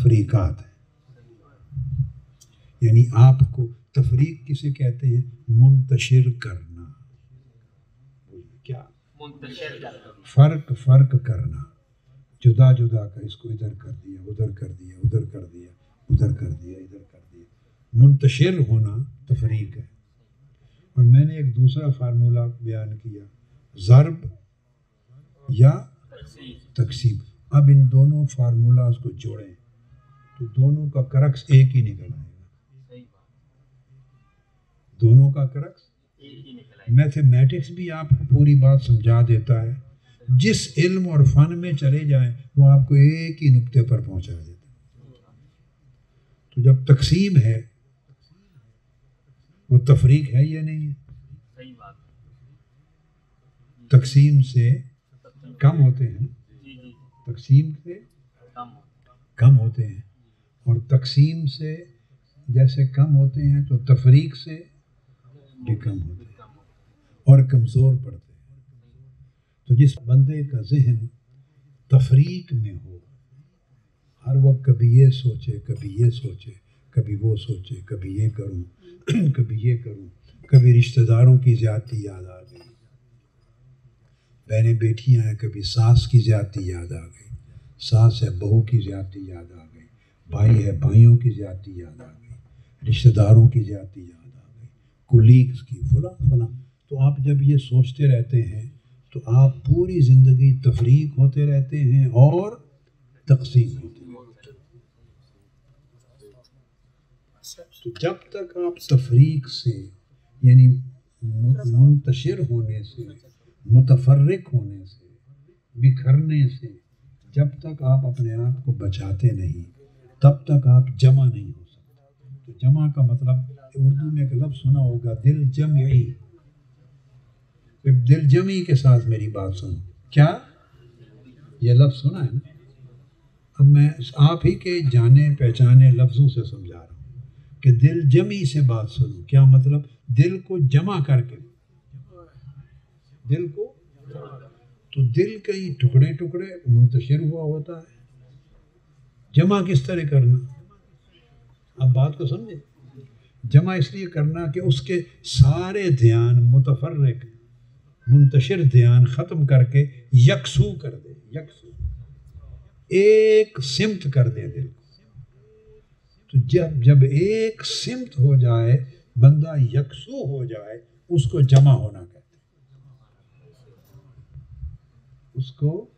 तफरीक़ात हैं। यानी आपको तफरीक किसे कहते हैं? मुंतशिर करना। क्या? फ़र्क फ़र्क करना। जुदा जुदा का इसको इधर कर दिया उधर कर दिया उधर कर दिया उधर कर दिया इधर कर दिया। मुंतशिर होना तफरीक है। और मैंने एक दूसरा फार्मूला बयान किया ज़रब या तकसीम। अब इन दोनों फार्मूलाज को जोड़ें। तो दोनों का करक्स एक ही निकल आएगा। दोनों का करक्स मैथमेटिक्स भी आपको पूरी बात समझा देता है। जिस इल्म और फन में चले जाएँ वो आपको एक ही नुक्ते पर पहुँचा देता है। तो जब तकसीम है वो तफरीक है या नहीं है? तकसीम से कम होते हैं। तकसीम से कम होते हैं। और तकसीम से जैसे कम होते हैं तो तफरीक से भी कम होते हैं और कमज़ोर पड़ते हैं। तो जिस बंदे का जहन तफरीक में हो, हर वक्त कभी ये सोचे, कभी ये सोचे, कभी वो सोचे, कभी ये करूँ, कभी ये करूँ, कभी रिश्तेदारों की ज़्यादती याद आ गई। बहनें बेटियाँ हैं, कभी सास की ज़्यादती याद आ गई, सास है, बहू की ज़्यादती याद आ गई। भाई है, भाइयों की ज़्यादती याद आ गई, रिश्तेदारों की ज़्यादती याद आ गई कुलीग्स की, फला फला। तो आप जब ये सोचते रहते हैं तो आप पूरी ज़िंदगी तफरीक होते रहते हैं और तकसीम होते हैं। तो जब तक आप तफरीक से, यानी मुंतशिर होने से मुतफरक होने से, बिखरने से, जब तक आप अपने आप को बचाते नहीं तब तक आप जमा नहीं हो सकते। तो जमा का मतलब उर्दू में एक लफ्ज़ सुना होगा दिल जमी दिल जमी के साथ मेरी बात सुनो। क्या? ये लफ्ज़ सुना है ना? अब मैं आप ही के जाने पहचाने लफ्ज़ों से समझा रहा हूँ कि दिल जमी से बात सुनो। क्या मतलब? दिल को जमा करके। दिल को? तो दिल कई टुकड़े टुकड़े मुंतशिर हुआ होता है। जमा किस तरह करना? आप बात को समझे? जमा इसलिए करना कि उसके सारे ध्यान मुतफरक मुंतशिर ध्यान ख़त्म करके यकसू कर दे, यकसू। एक सिमत कर दे दिल को। तो जब जब एक सिमत हो जाए, बंदा यकसू हो जाए, उसको जमा होना कहते उसको